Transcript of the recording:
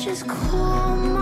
Just call my